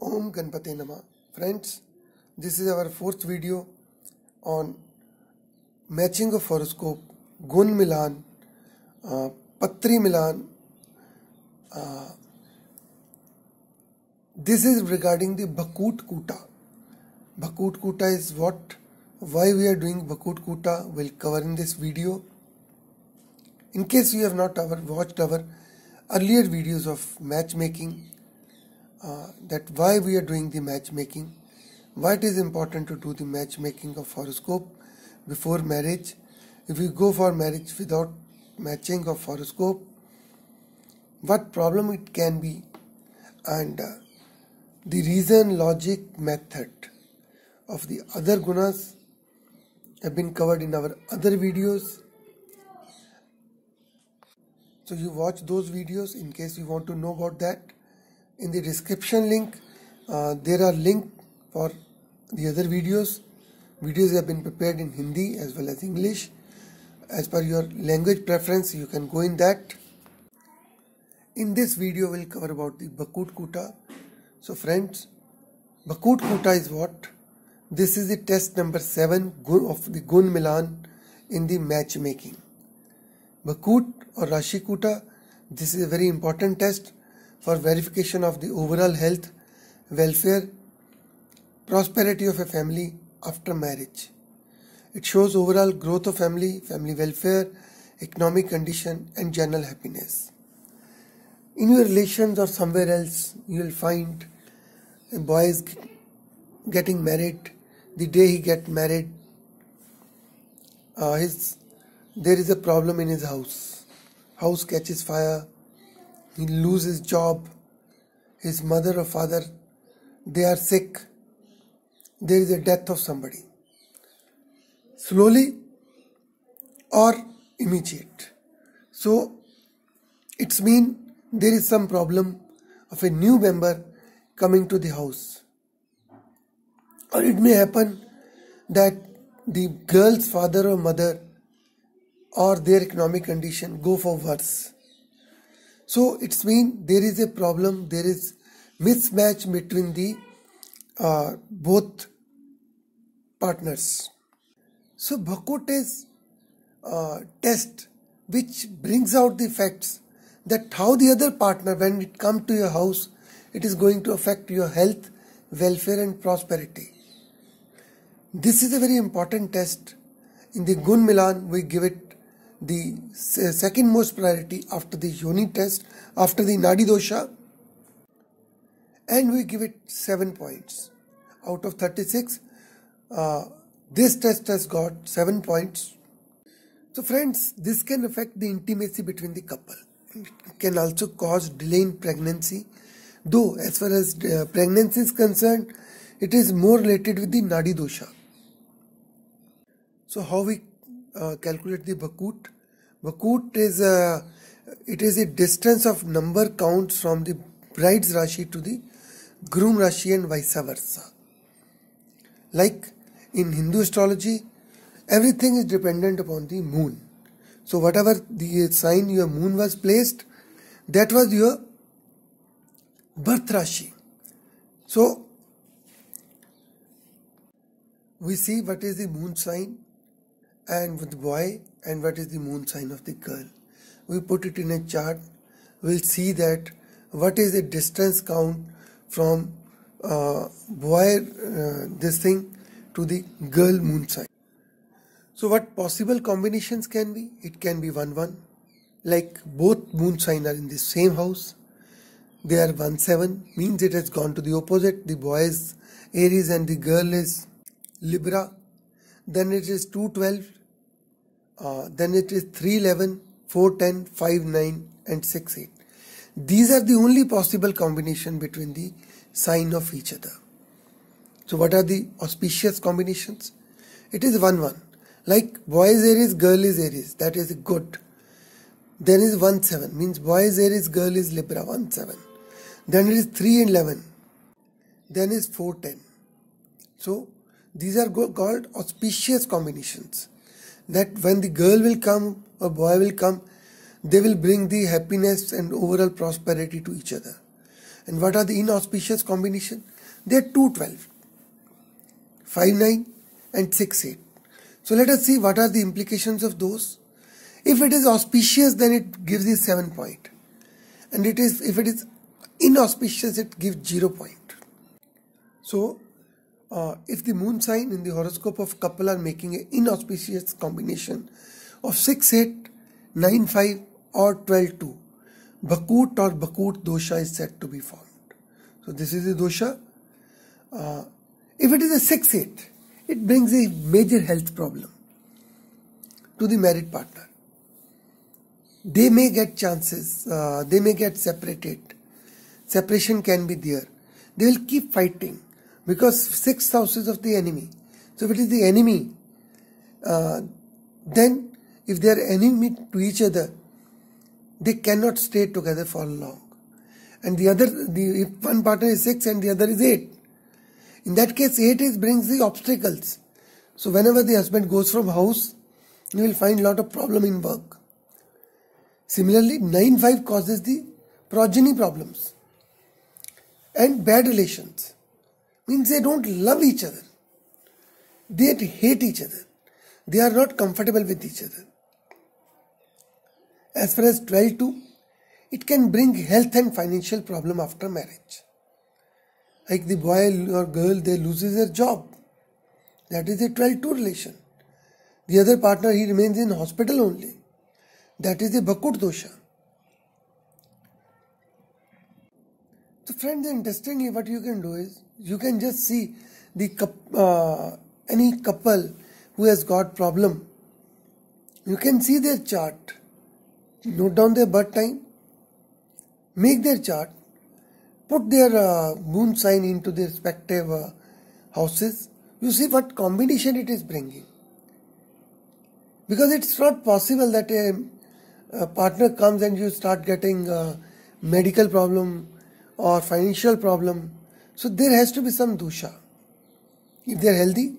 ओम गणपति नमः। Friends this is our fourth video on matching of horoscope guna milan patri milan this is regarding the Bhakoot koota Bhakoot koota is what why we are doing Bhakoot koota will cover in this video in case you have not our watched our earlier videos of match making uh, that why we are doing the matchmaking, why it is important to do the matchmaking of horoscope before marriage. If we go for marriage without matching of horoscope, what problem it can be, and uh, the reason, logic, method of the other gunas have been covered in our other videos. So you watch those videos in case you want to know about that in the description link uh, there are link for the other videos. Videos have been prepared in Hindi as well as English. As per your language preference you can go in that. In this video we'll cover about the Bhakut Kuta. So friends Bhakut Kuta is what? This is the test number 7 of the Gun Milan in the matchmaking. Bhakut or Rashi Kuta this is a very important test for verification of the overall health, welfare, prosperity of a family after marriage. It shows overall growth of family, family welfare, economic condition and general happiness. In your relations or somewhere else, you will find a boy is getting married. The day he get married, uh, his there is a problem in his house. House catches fire he loses job. His mother or father they are sick. There is a death of somebody. Slowly or immediate. So it's mean there is some problem of a new member coming to the house. Or it may happen that the girl's father or mother or their economic condition go for worse so it's mean there is a problem, there is mismatch between the uh, both partners. So Bhakut is uh, test which brings out the facts that how the other partner when it come to your house it is going to affect your health, welfare and prosperity. This is a very important test. In the Gun Milan we give it the second most priority after the Yoni test, after the Nadi dosha, and we give it 7 points. Out of 36, uh, this test has got 7 points. So, friends, this can affect the intimacy between the couple. It can also cause delay in pregnancy. Though, as far as uh, pregnancy is concerned, it is more related with the Nadi dosha. So, how we uh, calculate the Bhakut. Bhakut is a, it is a distance of number counts from the bride's Rashi to the groom Rashi and vice versa. Like in Hindu astrology, everything is dependent upon the moon. So whatever the sign your moon was placed, that was your birth Rashi. So we see what is the moon sign and with boy and what is the moon sign of the girl. We put it in a chart. We'll see that what is the distance count from uh, boy uh, this thing to the girl moon sign. So what possible combinations can be? It can be 1 1 like both moon sign are in the same house. They are 1 7 means it has gone to the opposite. The boy is Aries and the girl is Libra. Then it is 212 uh, then it is 311, 410, 59 and 68. These are the only possible combination between the sign of each other. So what are the auspicious combinations? It is 1 1. Like boy is Aries, girl is Aries. That is good. Then is 1 7. Means boy is Aries, girl is Libra. 1 7. Then it is 3 and 11. Then is 4 10. So these are called auspicious combinations that when the girl will come or boy will come, they will bring the happiness and overall prosperity to each other. And what are the inauspicious combination? They are 212, 59 and 68. So let us see what are the implications of those. If it is auspicious, then it gives you 7 point. And it is if it is inauspicious, it gives 0 point. So uh, if the moon sign in the horoscope of couple are making an inauspicious combination of 6, 8, 9, 5 or 12, 2, Bhakut or Bhakut dosha is said to be formed. So this is the dosha. Uh, if it is a 6, 8, it brings a major health problem to the married partner. They may get chances, uh, they may get separated. Separation can be there. They will keep fighting because six houses of the enemy. So if it is the enemy, uh, then if they are enemy to each other, they cannot stay together for long. And the other, the, if one partner is six and the other is eight, in that case, eight is brings the obstacles. So whenever the husband goes from house, you will find a lot of problem in work. Similarly, 9-5 causes the progeny problems and bad relations means they don't love each other. They hate each other. They are not comfortable with each other. As far as 12 2, it can bring health and financial problem after marriage. Like the boy or girl, they loses their job. That is a 12 2 relation. The other partner, he remains in hospital only. That is a Bhakut dosha. So friends, interestingly, what you can do is you can just see the uh, any couple who has got problem. You can see their chart, note down their birth time, make their chart, put their uh, moon sign into their respective uh, houses. You see what combination it is bringing. Because it's not possible that a, a partner comes and you start getting a medical problem or financial problem so there has to be some dosha. If they are healthy,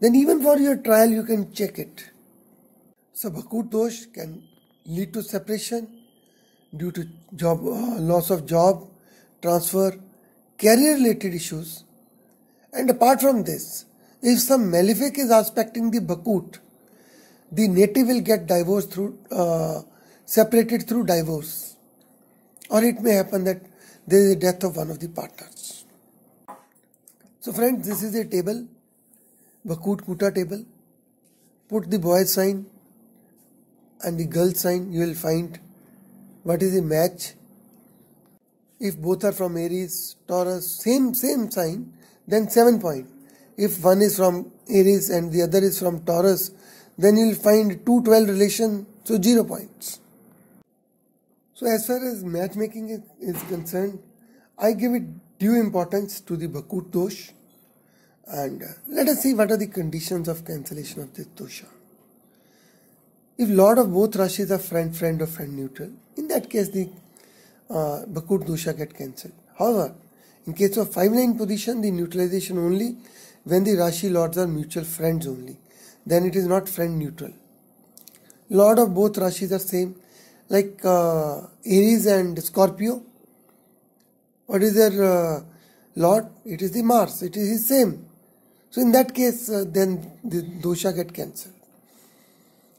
then even for your trial you can check it. So Bhakut dosh can lead to separation due to job uh, loss of job, transfer, career related issues. And apart from this, if some malefic is aspecting the Bhakut, the native will get divorced through uh, separated through divorce. Or it may happen that there is a death of one of the partners. So friends, this is a table, Bhakut Kuta table. Put the boy sign and the girl sign, you will find what is the match. If both are from Aries, Taurus, same same sign, then 7 point. If one is from Aries and the other is from Taurus, then you will find 212 relation, so 0 points. So as far as matchmaking is, concerned, I give it due importance to the Bhakut dosh and uh, let us see what are the conditions of cancellation of this dosha. If Lord of both Rashis are friend, friend or friend neutral, in that case the uh, Bhakut dosha get cancelled. However, in case of 5-9 position, the neutralization only when the Rashi lords are mutual friends only. Then it is not friend neutral. Lord of both Rashis are same, like uh, Aries and Scorpio. What is their uh, Lord? It is the Mars. It is his same. So in that case, uh, then the dosha get cancelled.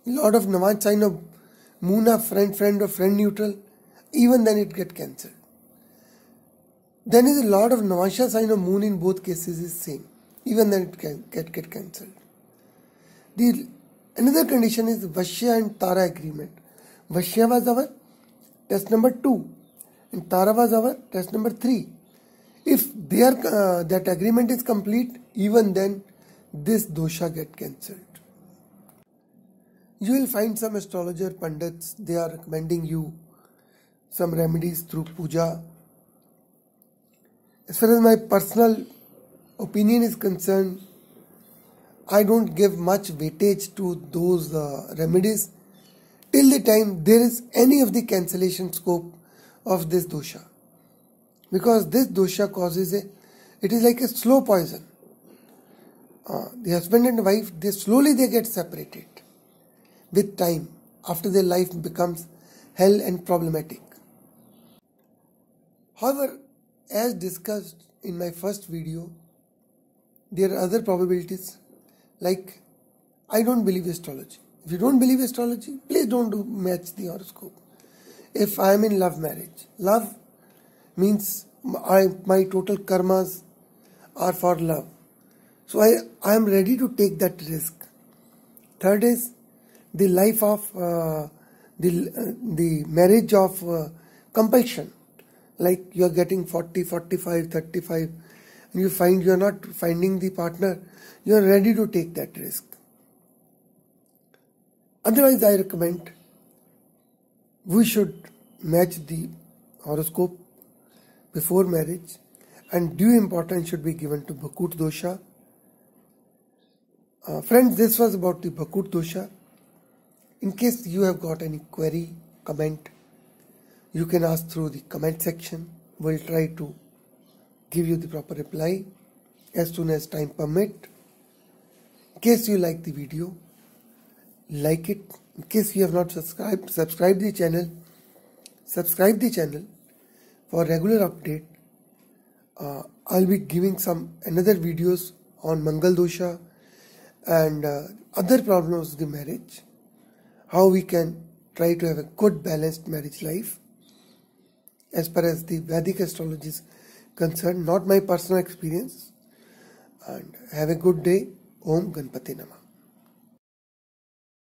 Lot of Navan sign of moon of friend, friend or friend neutral, even then it get cancelled. Then is a lot of Navamsha sign of moon in both cases is same. Even then it can get, get cancelled. The another condition is Vashya and Tara agreement. Vashya was our test number two and Tara was our test number three. If their uh, that agreement is complete, even then this dosha get cancelled. You will find some astrologer pundits, they are recommending you some remedies through puja. As far as my personal opinion is concerned, I don't give much weightage to those uh, remedies till the time there is any of the cancellation scope of this dosha. Because this dosha causes a it is like a slow poison. Uh, the husband and wife they slowly they get separated with time after their life becomes hell and problematic. However as discussed in my first video, there are other probabilities like I don't believe astrology. If you don't believe astrology, please don't do match the horoscope. If I am in love marriage, love means I, my total karmas are for love. So I, I am ready to take that risk. Third is the life of uh, the, uh, the marriage of uh, compulsion. Like you are getting 40, 45, 35 and you find you are not finding the partner, you are ready to take that risk. Otherwise, I recommend we should match the horoscope before marriage and due importance should be given to Bhakut dosha. Uh, friends, this was about the Bhakut dosha. In case you have got any query, comment, you can ask through the comment section. We'll try to give you the proper reply as soon as time permit. In case you like the video, like it. In case you have not subscribed, subscribe the channel. Subscribe the channel for regular update. Uh, I'll be giving some another videos on Mangal dosha and uh, other problems of the marriage. How we can try to have a good balanced marriage life as far as the Vedic astrology is concerned, not my personal experience. And have a good day. Om Ganpati Namah.